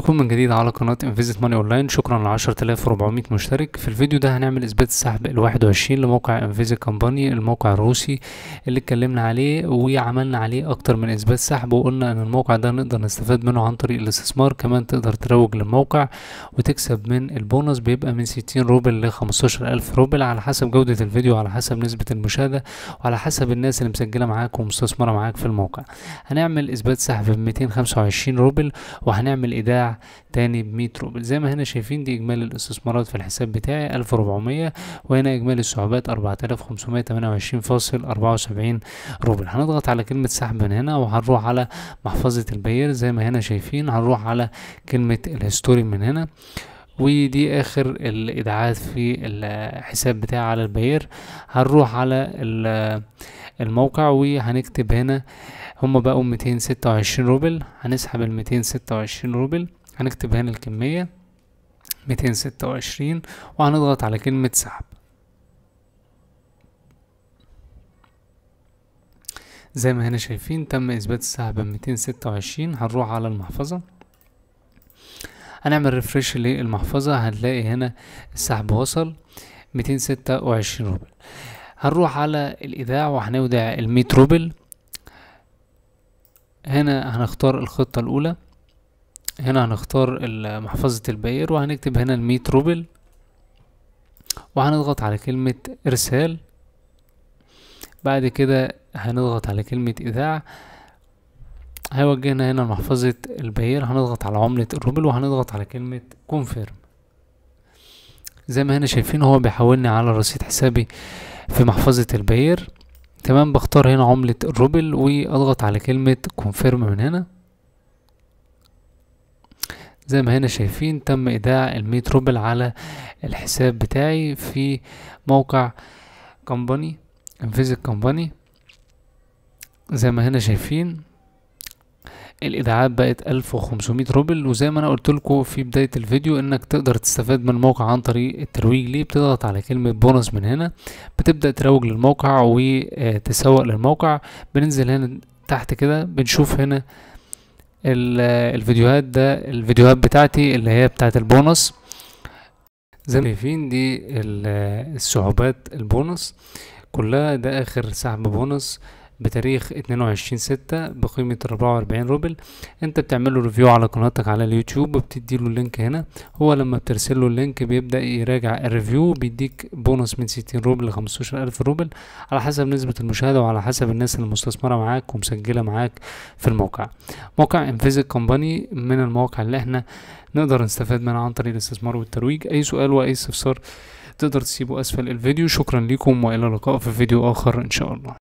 بكم من جديد على قناة Invest Money Online شكرا ل 10400 مشترك. في الفيديو ده هنعمل إثبات السحب ال 21 لموقع Invest Company الموقع الروسي اللي اتكلمنا عليه وعملنا عليه أكتر من إثبات سحب وقلنا إن الموقع ده نقدر نستفاد منه عن طريق الاستثمار. كمان تقدر تروج للموقع وتكسب من البونص بيبقى من 60 روبل ل 15000 روبل على حسب جودة الفيديو وعلى حسب نسبة المشاهدة وعلى حسب الناس اللي مسجلة معاك ومستثمرة معاك في الموقع. هنعمل إثبات سحب ب 225 روبل وهنعمل إيداع تاني ب 100 روبل زي ما هنا شايفين دي إجمالي الاستثمارات في الحساب بتاعي 1400 وهنا إجمالي السحوبات 4528.74 روبل. هنضغط على كلمة سحب من هنا وهنروح على محفظة Payeer زي ما هنا شايفين هنروح على كلمة ال history من هنا. ودي آخر الايداعات في الحساب بتاعي على Payeer هنروح على الموقع وهنكتب هنا. هما بقوا ميتين ستة وعشرين روبل. هنسحب ستة وعشرين روبل. هنكتب هنا الكمية ميتين ستة وعشرين وهنضغط على كلمة سحب. زي ما هنا شايفين تم إثبات السحب ميتين ستة وعشرين هنروح على المحفظة. هنعمل ريفرش للمحفظة هنلاقي هنا السحب وصل ميتين ستة وعشرين روبل. هنروح على الإيداع وهنودع المية روبل. هنا هنختار الخطة الأولى. هنا هنختار محفظة البير وهنكتب هنا المية روبل وهنضغط على كلمة إرسال. بعد كده هنضغط على كلمة إيداع هيوجهنا هنا محفظة Payeer هنضغط على عملة الروبل وهنضغط على كلمة confirm زي ما هنا شايفين هو بيحولني على رصيد حسابي في محفظة Payeer تمام بختار هنا عملة الروبل وأضغط على كلمة confirm من هنا. زي ما هنا شايفين تم إيداع المية روبل على الحساب بتاعي في موقع Company Invest Company. زي ما هنا شايفين الإيداعات بقت 1500 روبل وزي ما أنا قلت لكم في بداية الفيديو إنك تقدر تستفاد من الموقع عن طريق الترويج ليه. بتضغط على كلمة بونص من هنا بتبدأ تروج للموقع وتسوق للموقع. بننزل هنا تحت كده بنشوف هنا الفيديوهات ده الفيديوهات بتاعتي اللي هي بتاعت البونص. زي ما شايفين دي الصعوبات البونص كلها ده آخر سحب بونص. بتاريخ اتنين وعشرين ستة بقيمة أربعة وأربعين روبل. انت بتعمله review على قناتك على اليوتيوب وبتديله ال link هنا. هو لما بترسله ال link بيبدأ يراجع ال review بيديك بونص من ستين روبل لخمستاشر ألف روبل على حسب نسبة المشاهدة وعلى حسب الناس المستثمرة معاك ومسجلة معاك في الموقع. موقع Invest Company من المواقع اللي إحنا نقدر نستفاد منها عن طريق الاستثمار والترويج. أي سؤال وأي استفسار تقدر تسيبه أسفل الفيديو. شكرا لكم وإلى اللقاء في فيديو آخر إن شاء الله.